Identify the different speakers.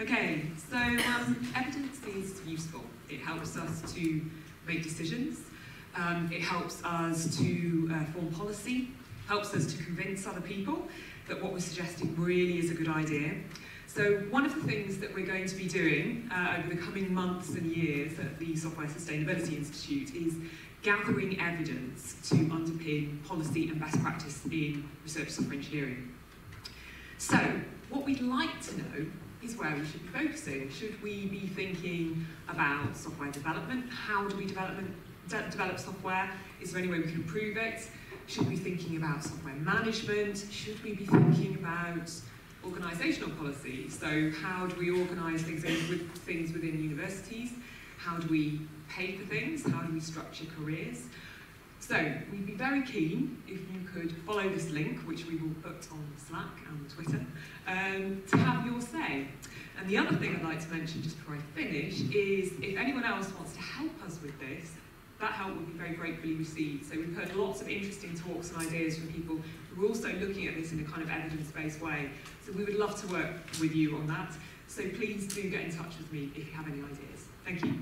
Speaker 1: Okay, so um, evidence is useful. It helps us to make decisions. Um, it helps us to uh, form policy, helps us to convince other people that what we're suggesting really is a good idea. So one of the things that we're going to be doing uh, over the coming months and years at the Software Sustainability Institute is gathering evidence to underpin policy and best practice in research software engineering. So what we'd like to know is where we should be focusing. Should we be thinking about software development? How do we development, de develop software? Is there any way we can improve it? Should we be thinking about software management? Should we be thinking about organisational policy. So how do we organise things with things within universities? How do we pay for things? How do we structure careers? So we'd be very keen if could follow this link, which we will put on Slack and Twitter, um, to have your say. And the other thing I'd like to mention just before I finish is if anyone else wants to help us with this, that help would be very gratefully received. So we've heard lots of interesting talks and ideas from people who are also looking at this in a kind of evidence-based way. So we would love to work with you on that. So please do get in touch with me if you have any ideas. Thank you.